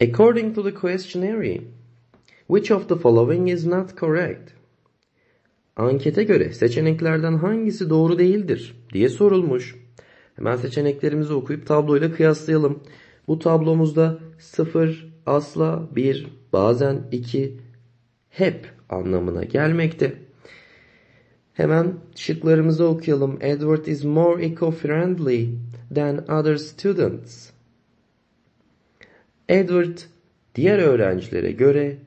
According to the questionnaire, which of the following is not correct? Ankete göre seçeneklerden hangisi doğru değildir diye sorulmuş. Hemen seçeneklerimizi okuyup tabloyla kıyaslayalım. Bu tablomuzda 0, asla, 1, bazen 2, hep anlamına gelmekte. Hemen şıklarımızı okuyalım. Edward is more eco-friendly than other students. Edward diğer öğrencilere göre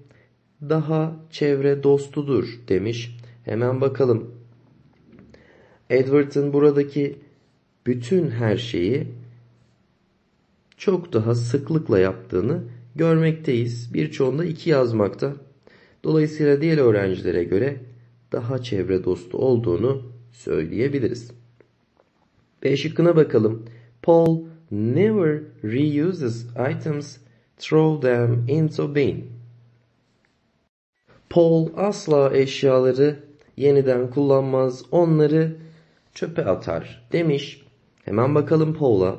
daha çevre dostudur demiş. Hemen bakalım. Edward'ın buradaki bütün her şeyi çok daha sıklıkla yaptığını görmekteyiz. Birçoğunda iki yazmakta. Dolayısıyla diğer öğrencilere göre daha çevre dostu olduğunu söyleyebiliriz. B şıkkına bakalım. Paul never reuses items, throw them into bin. Paul asla eşyaları yeniden kullanmaz, onları çöpe atar demiş. Hemen bakalım Paul'a.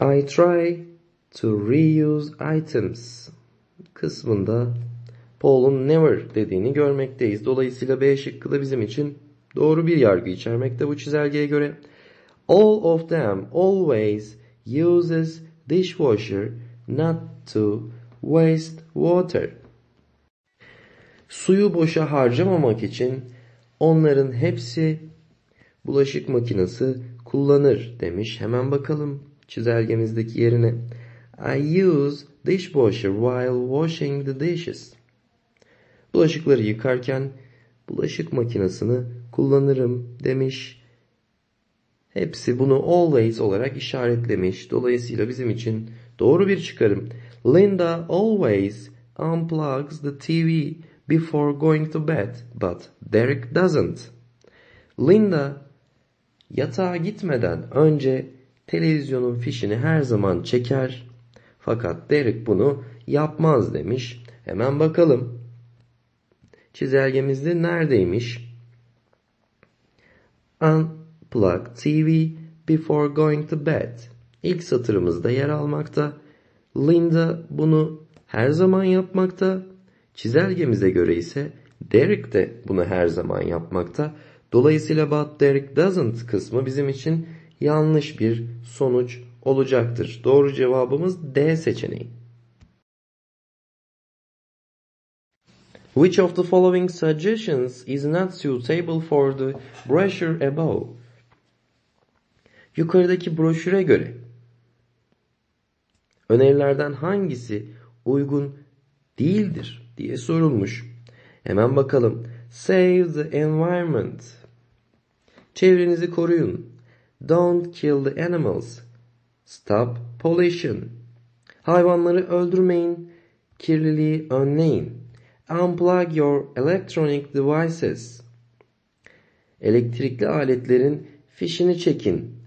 I try to reuse items kısmında Paul'un never dediğini görmekteyiz. Dolayısıyla B şıkkı da bizim için doğru bir yargı içermekte bu çizelgeye göre. All of them always uses dishwasher not to waste water. Suyu boşa harcamamak için onların hepsi bulaşık makinesi kullanır demiş. Hemen bakalım çizelgemizdeki yerine. I use dishwasher while washing the dishes. Bulaşıkları yıkarken bulaşık makinesini kullanırım demiş. Hepsi bunu always olarak işaretlemiş. Dolayısıyla bizim için doğru bir çıkarım. Linda always unplugs the TV before going to bed, but Derek doesn't. Linda yatağa gitmeden önce televizyonun fişini her zaman çeker. Fakat Derek bunu yapmaz demiş. Hemen bakalım. Çizelgemizde neredeymiş? Unplug TV before going to bed. İlk satırımızda yer almakta. Linda bunu her zaman yapmakta. Çizelgemize göre ise Derek de bunu her zaman yapmakta. Dolayısıyla but Derek doesn't kısmı bizim için yanlış bir sonuç olacaktır. Doğru cevabımız D seçeneği. Which of the following suggestions is not suitable for the brochure above? Yukarıdaki broşüre göre önerilerden hangisi uygun değildir diye sorulmuş. Hemen bakalım. Save the environment. Çevrenizi koruyun. Don't kill the animals. Stop pollution. Hayvanları öldürmeyin. Kirliliği önleyin. Unplug your electronic devices. Elektrikli aletlerin fişini çekin.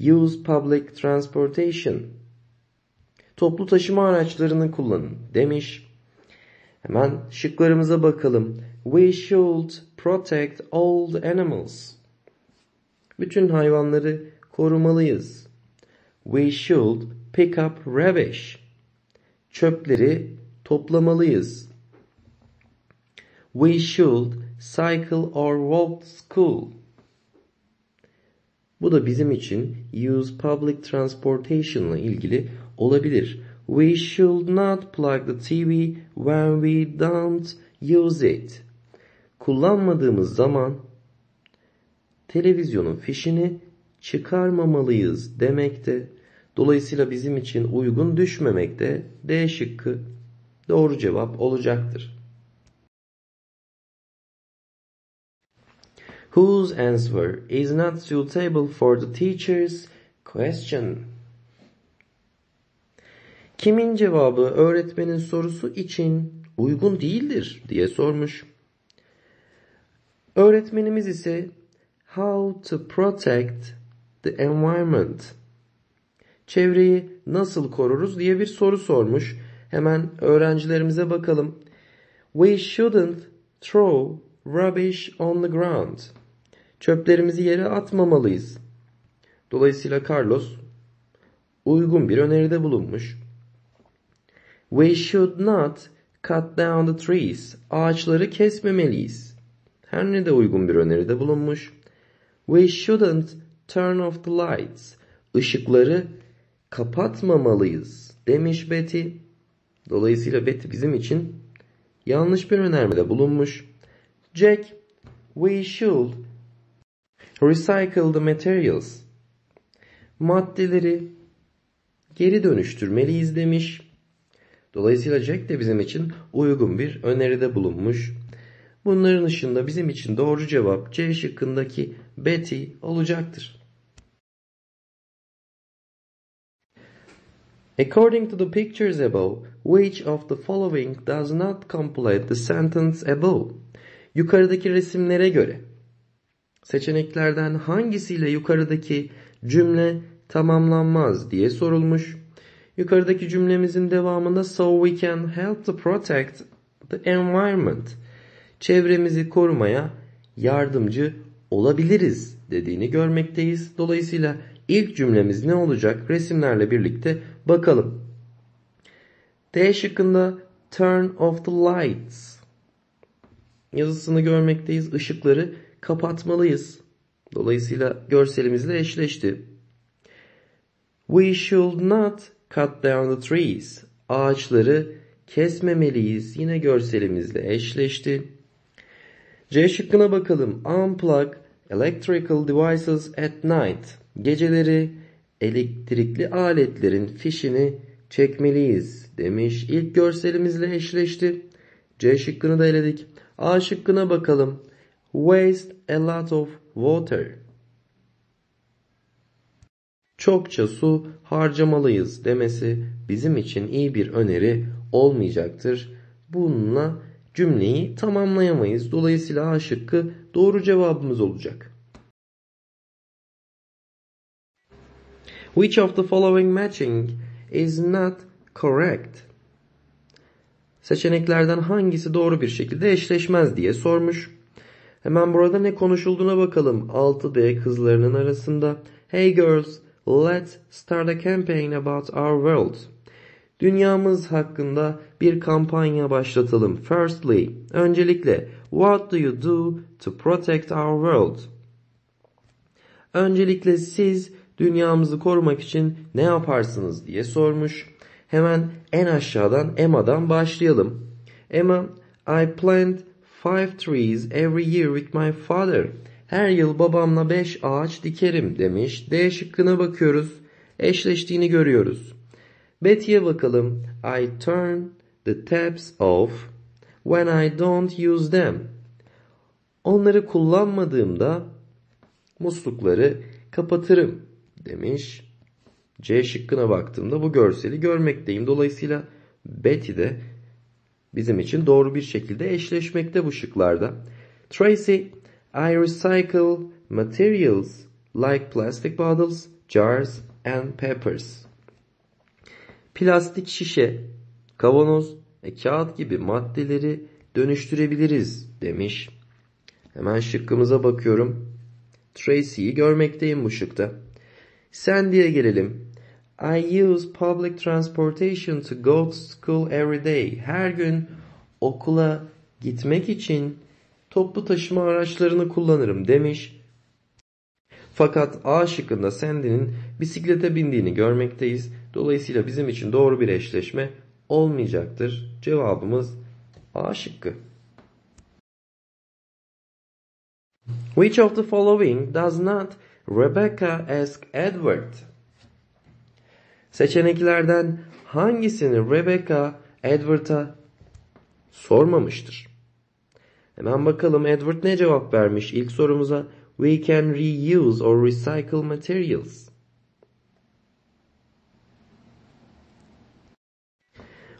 Use public transportation. Toplu taşıma araçlarını kullanın demiş. Hemen şıklarımıza bakalım. We should protect all animals. Bütün hayvanları korumalıyız. We should pick up rubbish. Çöpleri toplamalıyız. We should cycle or walk to school. Bu da bizim için use public transportation ile ilgili olabilir. We should not plug the TV when we don't use it. Kullanmadığımız zaman televizyonun fişini çıkarmamalıyız demekte. Dolayısıyla bizim için uygun düşmemekte. D şıkkı doğru cevap olacaktır. Whose answer is not suitable for the teacher's question? Kimin cevabı öğretmenin sorusu için uygun değildir diye sormuş. Öğretmenimiz ise how to protect the environment çevreyi nasıl koruruz diye bir soru sormuş. Hemen öğrencilerimize bakalım. We shouldn't throw rubbish on the ground. Çöplerimizi yere atmamalıyız. Dolayısıyla Carlos uygun bir öneride bulunmuş. We should not cut down the trees. Ağaçları kesmemeliyiz. Her ne de uygun bir öneride bulunmuş. We shouldn't turn off the lights. Işıkları kapatmamalıyız demiş Betty. Dolayısıyla Betty bizim için yanlış bir önermede bulunmuş. Jack, we should recycle the materials. Maddeleri geri dönüştürmeliyiz demiş. Dolayısıyla Jack de bizim için uygun bir öneride bulunmuş. Bunların ışığında bizim için doğru cevap C şıkkındaki Betty olacaktır. According to the pictures above, which of the following does not complete the sentence above? Yukarıdaki resimlere göre seçeneklerden hangisiyle yukarıdaki cümle tamamlanmaz diye sorulmuş. Yukarıdaki cümlemizin devamında so we can help to protect the environment. Çevremizi korumaya yardımcı olabiliriz dediğini görmekteyiz. Dolayısıyla ilk cümlemiz ne olacak? Resimlerle birlikte bakalım. D şıkkında turn off the lights yazısını görmekteyiz. Işıkları kapatmalıyız. Dolayısıyla görselimizle eşleşti. We should not cut down the trees. Ağaçları kesmemeliyiz. Yine görselimizle eşleşti. C şıkkına bakalım. Unplug electrical devices at night. Geceleri elektrikli aletlerin fişini çekmeliyiz demiş. İlk görselimizle eşleşti. C şıkkını da eledik. A şıkkına bakalım. Waste a lot of water. Çokça su harcamalıyız demesi bizim için iyi bir öneri olmayacaktır. Bununla cümleyi tamamlayamayız. Dolayısıyla A şıkkı doğru cevabımız olacak. Which of the following matching is not correct? Seçeneklerden hangisi doğru bir şekilde eşleşmez diye sormuş. Hemen burada ne konuşulduğuna bakalım. 6D kızlarının arasında. Hey girls, let's start a campaign about our world. Dünyamız hakkında bir kampanya başlatalım. Firstly, öncelikle, what do you do to protect our world? Öncelikle siz dünyamızı korumak için ne yaparsınız diye sormuş. Hemen en aşağıdan Emma'dan başlayalım. Emma, I plant five trees every year with my father. Her yıl babamla beş ağaç dikerim demiş. D şıkkına bakıyoruz. Eşleştiğini görüyoruz. Betty'ye bakalım. I turn the taps off when I don't use them. Onları kullanmadığımda muslukları kapatırım demiş. C şıkkına baktığımda bu görseli görmekteyim. Dolayısıyla Betty de bizim için doğru bir şekilde eşleşmekte bu şıklarda. Tracy, I recycle materials like plastic bottles, jars and peppers. Plastik şişe, kavanoz ve kağıt gibi maddeleri dönüştürebiliriz demiş. Hemen şıkkımıza bakıyorum. Tracy'yi görmekteyim bu şıkta. Sandy'ye gelelim. I use public transportation to go to school every day. Her gün okula gitmek için toplu taşıma araçlarını kullanırım demiş. Fakat A şıkkında Sandy'nin bisiklete bindiğini görmekteyiz. Dolayısıyla bizim için doğru bir eşleşme olmayacaktır. Cevabımız A şıkkı. Which of the following does not Rebecca ask Edward? Seçeneklerden hangisini Rebecca Edward'a sormamıştır? Hemen bakalım Edward ne cevap vermiş ilk sorumuza. We can reuse or recycle materials.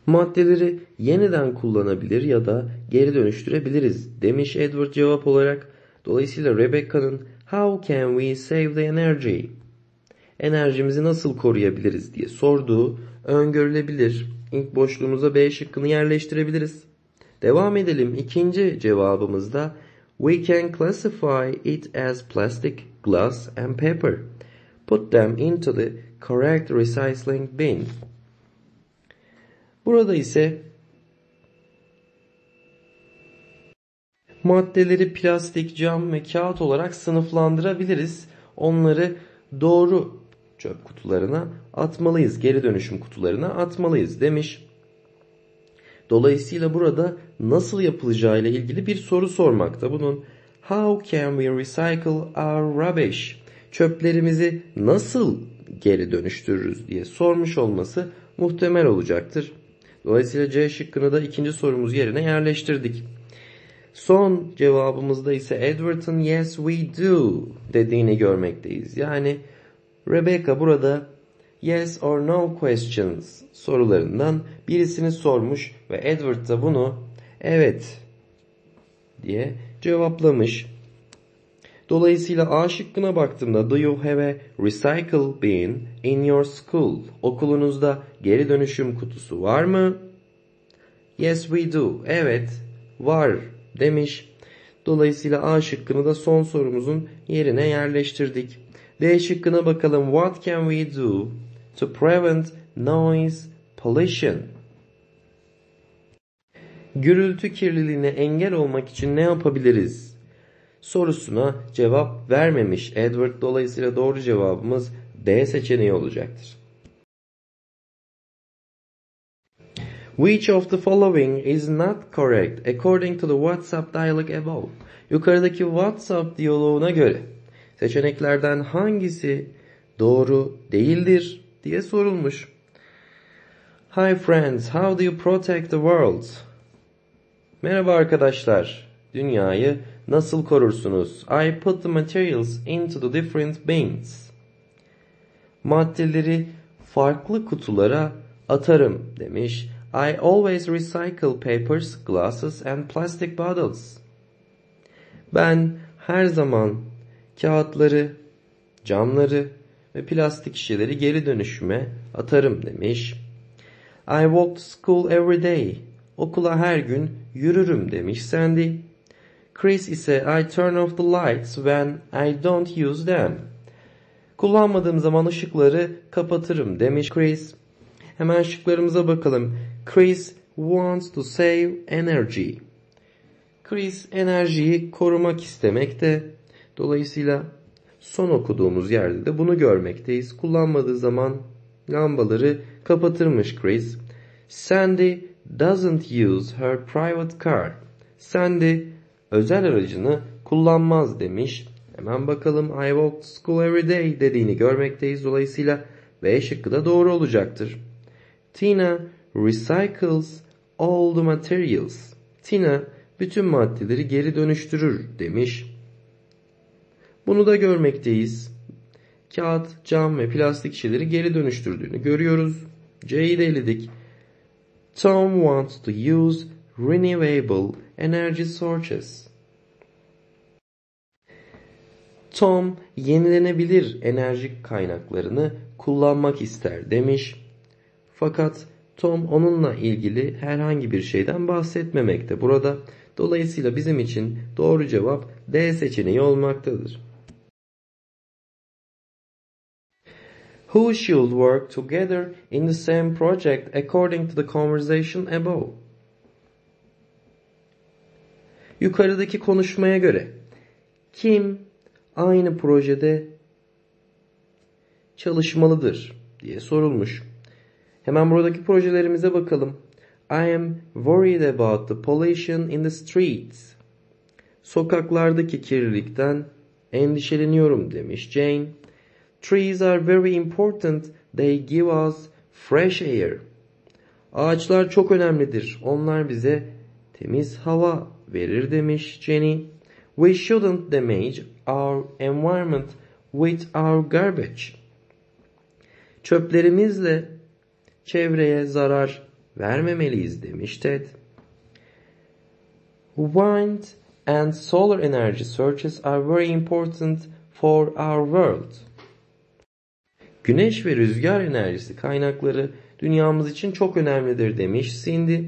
Maddeleri yeniden kullanabilir ya da geri dönüştürebiliriz demiş Edward cevap olarak. Dolayısıyla Rebecca'nın How can we save the energy? Enerjimizi nasıl koruyabiliriz diye sorduğu öngörülebilir. İlk boşluğumuza B şıkkını yerleştirebiliriz. Devam edelim. İkinci cevabımızda We can classify it as plastic, glass and paper. Put them into the correct recycling bin. Burada ise maddeleri plastik, cam ve kağıt olarak sınıflandırabiliriz. Onları doğru çöp kutularına atmalıyız. Geri dönüşüm kutularına atmalıyız demiş. Dolayısıyla burada nasıl yapılacağı ile ilgili bir soru sormakta. Bunun How can we recycle our rubbish? Çöplerimizi nasıl geri dönüştürürüz diye sormuş olması muhtemel olacaktır. Dolayısıyla C şıkkını da ikinci sorumuz yerine yerleştirdik. Son cevabımızda ise Edward'ın yes we do dediğini görmekteyiz. Yani Rebecca burada yes or no questions sorularından birisini sormuş ve Edward da bunu evet diye cevaplamış. Dolayısıyla A şıkkına baktığımda Do you have a recycle bin in your school? Okulunuzda geri dönüşüm kutusu var mı? Yes we do. Evet var demiş. Dolayısıyla A şıkkını da son sorumuzun yerine yerleştirdik. D şıkkına bakalım. What can we do to prevent noise pollution? Gürültü kirliliğine engel olmak için ne yapabiliriz? Sorusuna cevap vermemiş Edward. Dolayısıyla doğru cevabımız D seçeneği olacaktır. Which of the following is not correct according to the WhatsApp dialogue above? Yukarıdaki WhatsApp diyaloğuna göre seçeneklerden hangisi doğru değildir diye sorulmuş. Hi friends, how do you protect the world? Merhaba arkadaşlar. Dünyayı nasıl korursunuz? I put the materials into the different bins. Maddeleri farklı kutulara atarım demiş. I always recycle papers, glasses and plastic bottles. Ben her zaman kağıtları, camları ve plastik şişeleri geri dönüşüme atarım demiş. I walk to school every day. Okula her gün yürürüm demiş Sandy. Chris ise I turn off the lights when I don't use them. Kullanmadığım zaman ışıkları kapatırım demiş Chris. Hemen şıklarımıza bakalım. Chris wants to save energy. Chris enerjiyi korumak istemekte. Dolayısıyla son okuduğumuz yerde de bunu görmekteyiz. Kullanmadığı zaman lambaları kapatırmış Chris. Sandy doesn't use her private car. Sandy özel aracını kullanmaz demiş. Hemen bakalım I walk to school every day dediğini görmekteyiz. Dolayısıyla B şıkkı da doğru olacaktır. Tina recycles all the materials. Tina bütün maddeleri geri dönüştürür demiş. Bunu da görmekteyiz. Kağıt, cam ve plastik şişeleri geri dönüştürdüğünü görüyoruz. C'yi de eledik. Tom wants to use renewable energy sources. Tom yenilenebilir enerji kaynaklarını kullanmak ister demiş. Fakat Tom onunla ilgili herhangi bir şeyden bahsetmemekte burada. Dolayısıyla bizim için doğru cevap D seçeneği olmaktadır. Who should work together in the same project according to the conversation above? Yukarıdaki konuşmaya göre kim aynı projede çalışmalıdır diye sorulmuş. Hemen buradaki projelerimize bakalım. I am worried about the pollution in the streets. Sokaklardaki kirlilikten endişeleniyorum demiş Jane. Trees are very important. They give us fresh air. Ağaçlar çok önemlidir. Onlar bize temiz hava verir demiş Jenny. We shouldn't damage our environment with our garbage. Çöplerimizle çevreye zarar vermemeliyiz demiş Ted. Wind and solar energy sources are very important for our world. Güneş ve rüzgar enerjisi kaynakları dünyamız için çok önemlidir demiş Cindy.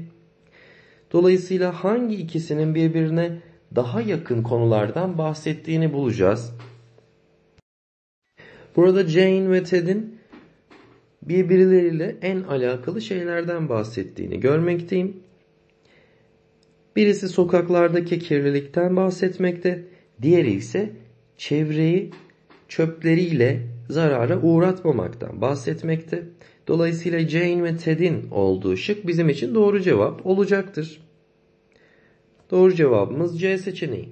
Dolayısıyla hangi ikisinin birbirine daha yakın konulardan bahsettiğini bulacağız. Burada Jane ve Ted'in birbirleriyle en alakalı şeylerden bahsettiğini görmekteyim. Birisi sokaklardaki kirlilikten bahsetmekte, diğeri ise çevreyi çöpleriyle zarara uğratmamaktan bahsetmekte. Dolayısıyla Jane ve Ted'in olduğu şık bizim için doğru cevap olacaktır. Doğru cevabımız C seçeneği.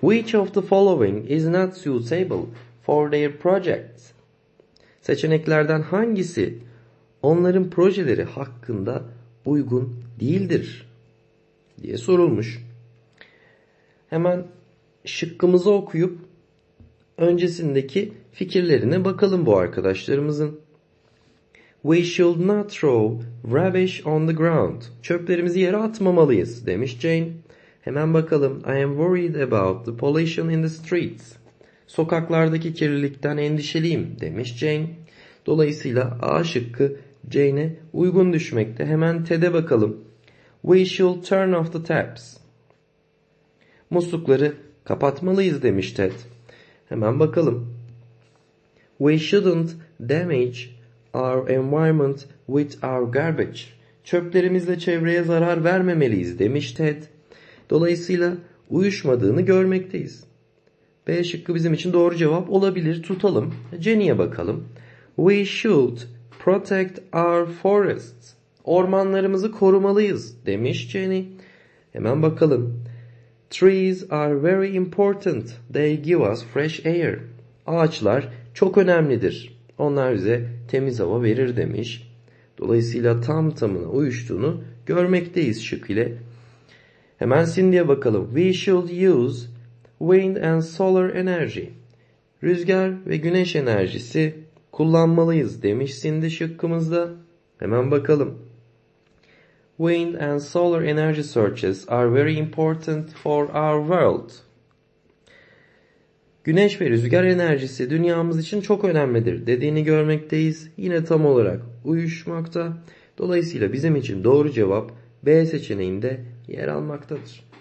Which of the following is not suitable for their projects? Seçeneklerden hangisi onların projeleri hakkında uygun değildir diye sorulmuş. Hemen şıkkımızı okuyup öncesindeki fikirlerine bakalım bu arkadaşlarımızın. We should not throw rubbish on the ground. Çöplerimizi yere atmamalıyız demiş Jane. Hemen bakalım. I am worried about the pollution in the streets. Sokaklardaki kirlilikten endişeliyim demiş Jane. Dolayısıyla A şıkkı Jane'e uygun düşmekte. Hemen Ted'e bakalım. We should turn off the taps. Muslukları kapatmalıyız demiş Ted. Hemen bakalım. We shouldn't damage our environment with our garbage. Çöplerimizle çevreye zarar vermemeliyiz demiş Ted. Dolayısıyla uyuşmadığını görmekteyiz. B şıkkı bizim için doğru cevap olabilir. Tutalım. Jenny'e bakalım. We should protect our forests. Ormanlarımızı korumalıyız demiş Jenny. Hemen bakalım. Trees are very important. They give us fresh air. Ağaçlar çok önemlidir. Onlar bize temiz hava verir demiş. Dolayısıyla tam tamına uyuştuğunu görmekteyiz şık ile. Hemen Cindy'ye bakalım. We should use wind and solar energy. Rüzgar ve güneş enerjisi kullanmalıyız demiş Cindy şıkkımızda. Hemen bakalım. Wind and solar energy sources are very important for our world. Güneş ve rüzgar enerjisi dünyamız için çok önemlidir dediğini görmekteyiz. Yine tam olarak uyuşmakta. Dolayısıyla bizim için doğru cevap B seçeneğinde yer almaktadır.